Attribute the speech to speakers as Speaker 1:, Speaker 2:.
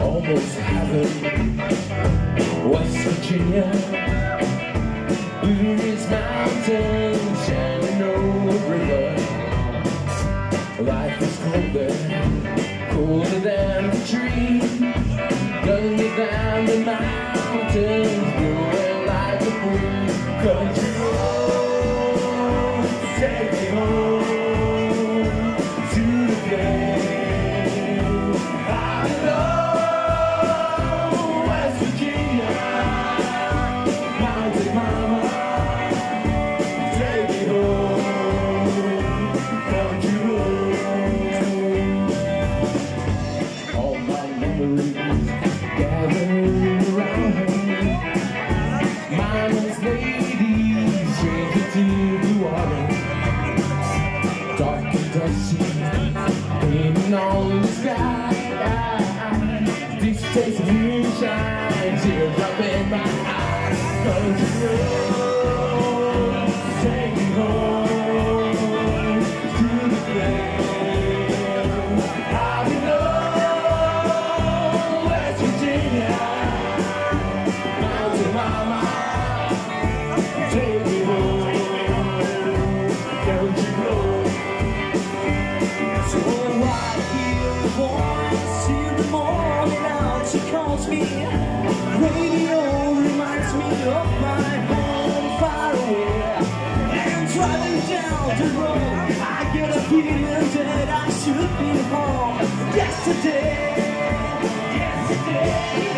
Speaker 1: Almost heaven, West Virginia, Blue Ridge Mountains, Shenandoah River. Life is colder, colder than younger than the mountains, growing like a free country Dark and dusty, painting on the sky. This taste of moonshine, teardrop in my eyes. Country road. that I should be home yesterday, yesterday.